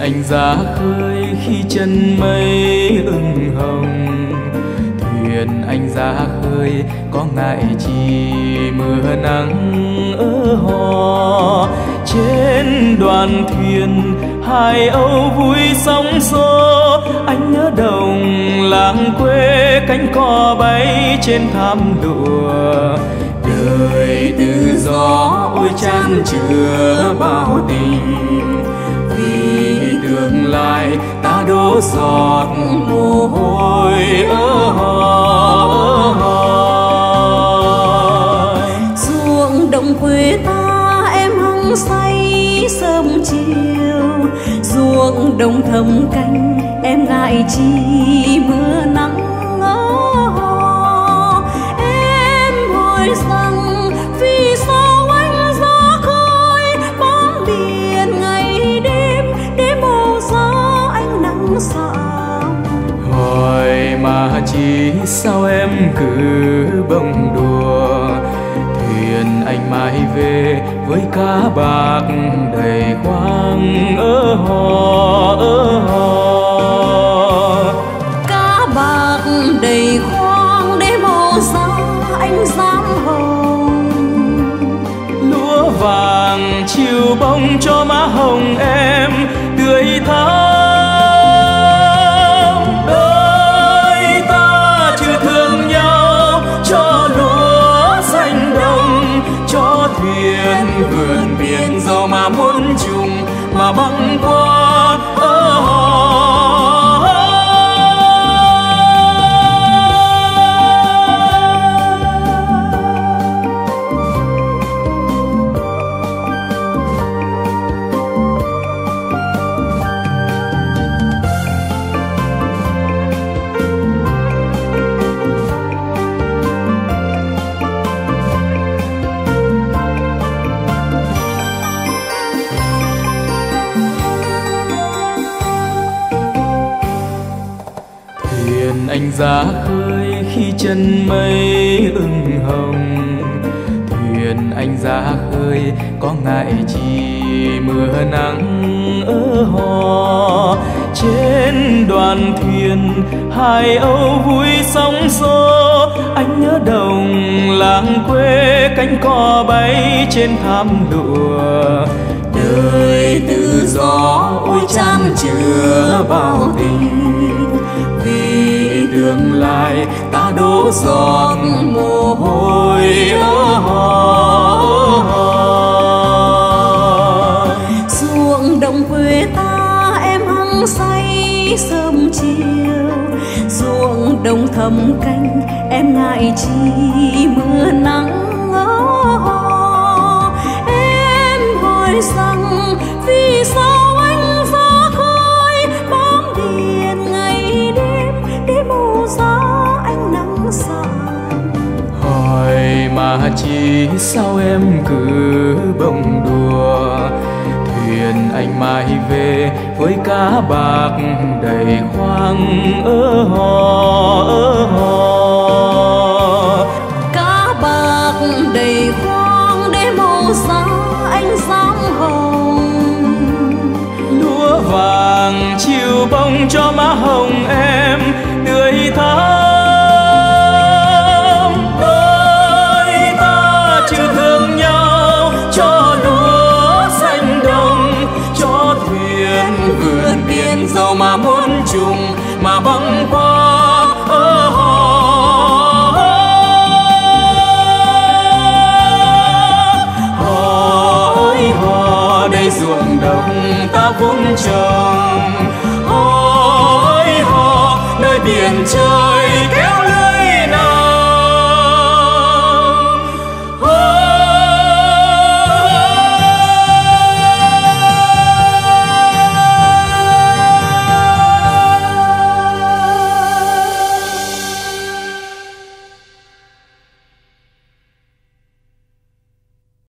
Anh ra khơi khi chân mây ửng hồng. Thuyền anh ra khơi, có ngại chi mưa nắng ở hò. Trên đoàn thuyền, hai âu vui sóng xô. Anh nhớ đồng làng quê cánh cò bay trên thảm lụa. Đời tự do ôi chan chứa bao tình lại, ta đổ giọt mồ hôi ở ruộng đồng quê ta em hăng say sớm chiều. Ruộng đồng thầm canh em ngại chi mưa nắng. Sao em cứ bông đùa? Thuyền anh mãi về với cá bạc đầy khoang ở hò ở hò. Cá bạc đầy khoang để màu xa anh dám hồng lúa vàng chiều bông cho má hồng em tươi thắm anh ra khơi khi chân mây ửng hồng. Thuyền anh ra khơi, có ngại chi mưa nắng ở hò. Trên đoàn thuyền, hai âu vui sóng xô. Anh nhớ đồng làng quê cánh cò bay trên thảm lụa. Đời tự do ôi chan chứa bao tình. Giọt mồ hôi ruộng đồng quê ta em hăng say sớm chiều. Ruộng đồng thầm canh em ngại chi mưa nắng em hỏi rằng vì sao mà chỉ sao em cứ bông đùa. Thuyền anh mãi về với cá bạc đầy khoang ở hò ở hò. Cá bạc đầy khoang để màu xa anh dám hồng lúa vàng chiều bông cho má hồng em mà băng qua. Ở hò. Ơi họ đây ruộng đồng ta vun trồng. Họ ơi họ nơi biển trời.